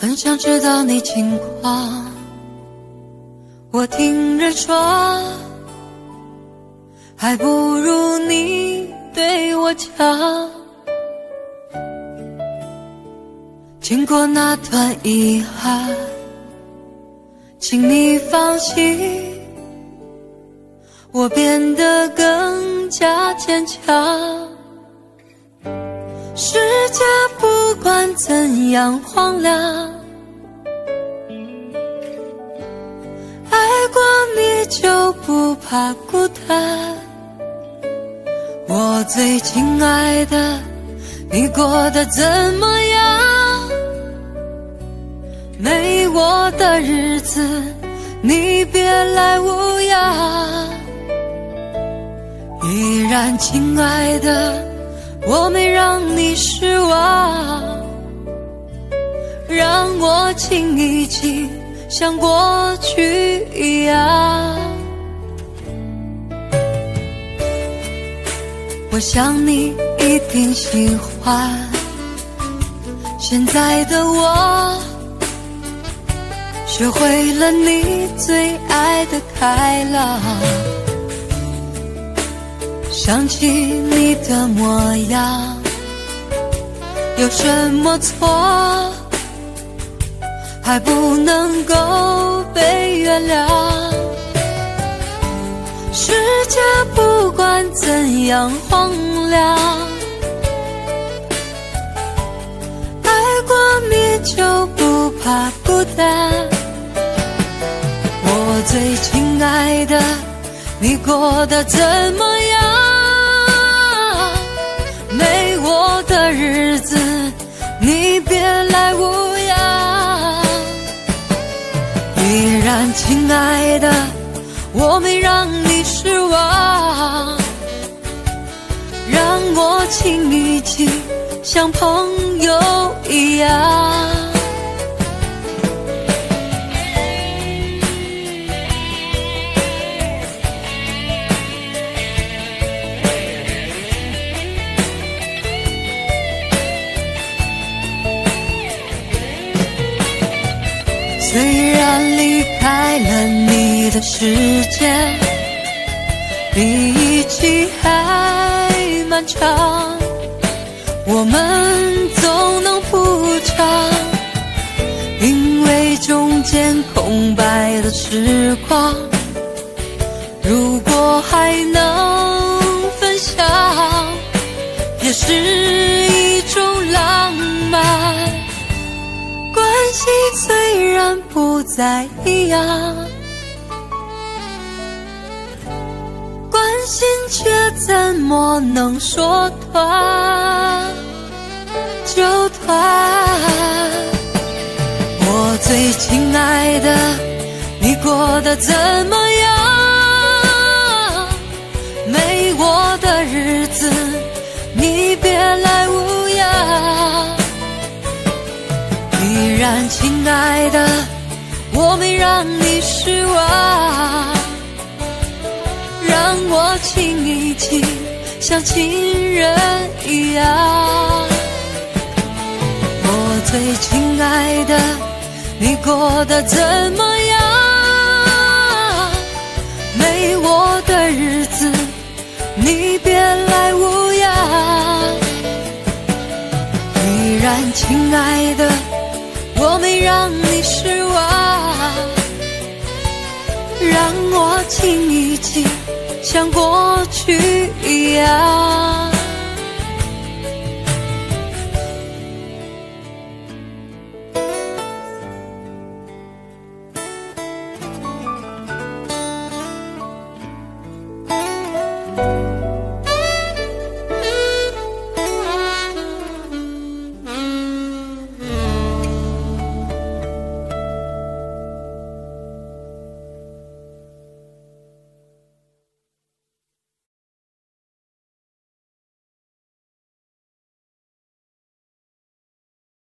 很想知道你情况，我听人说，还不如你对我讲。经过那段遗憾，请你放心，我变得更加坚强。世界不管怎样荒凉，爱过你就不怕孤单。我最亲爱的，你过得怎么样？没我的日子，你别来无恙。依然亲爱的。我没让你失望，让我亲一亲，像过去一样。我想你一定喜欢现在的我，学会了你最爱的开朗。想起你的模样，有什么错？还不能够被原谅。世界不管怎样荒凉，爱过你就不怕孤单。最亲爱的，你过得怎么样？没我的日子，你别来无恙。依然亲爱的，我没让你失望，让我亲一亲，像朋友一样。虽然离开了你的世界，比一起还漫长，我们总能补偿，因为中间空白的时光，如果还能关系虽然不再一样，关心却怎么能说断就断？我最亲爱的，你过得怎么？但，亲爱的，我没让你失望，让我亲一亲，像亲人一样。我最亲爱的，你过得怎么样？没我的日子，你别来无恙。依然，亲爱的。没让你失望，让我亲一亲，像过去一样。